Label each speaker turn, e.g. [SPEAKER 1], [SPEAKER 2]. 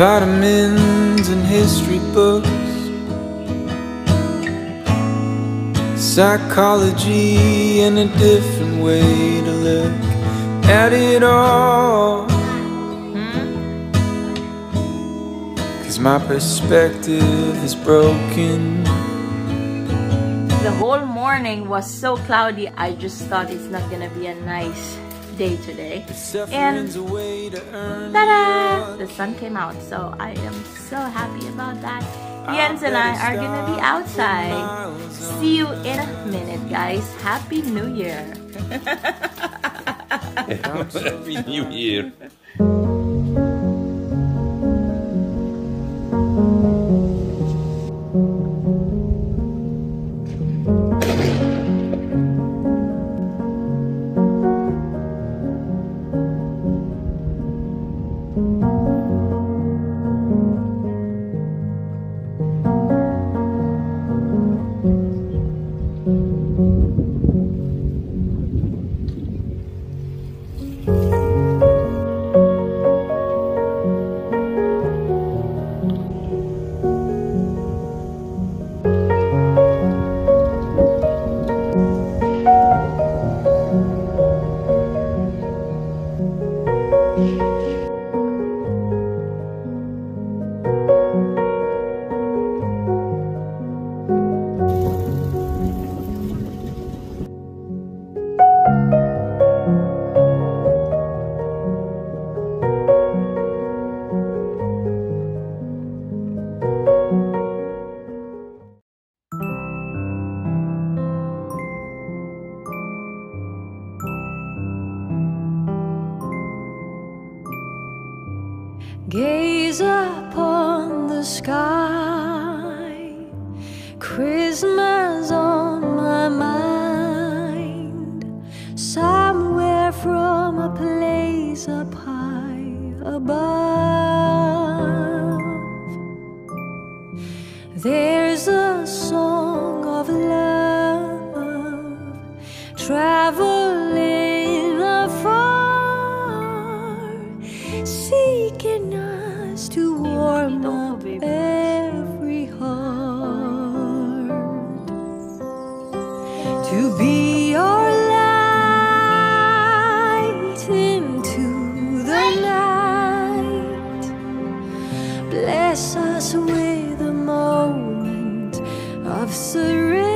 [SPEAKER 1] vitamins and history books, psychology, and a different way to look at it all. Hmm? Cause my perspective is broken.
[SPEAKER 2] The whole morning was so cloudy, I just thought it's not gonna be a nice day today. And ta-da! The sun came out, so I am so happy about that. Jens and I are gonna be outside. See you in a minute, guys. Happy New Year!
[SPEAKER 3] Happy New Year. 嗯。
[SPEAKER 4] Gaze upon the sky, Christmas on my mind. Somewhere from a place up high above, there's a song of love. Traveling Bless us with a moment of surrender.